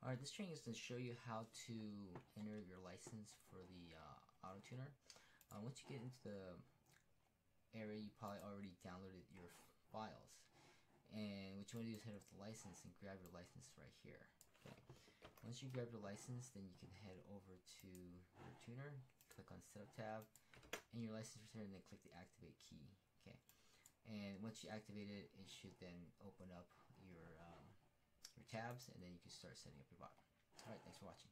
Alright, this training is to show you how to enter your license for the uh, AutoTuner. Uh, once you get into the area, you probably already downloaded your files. And what you want to do is head over to the license and grab your license right here. Okay. Once you grab your license, then you can head over to your tuner, click on Setup tab, and your license return, and then click the Activate key. Okay. And once you activate it, it should then open up your um, your tabs, and then you can start setting up your bot. Alright, thanks for watching.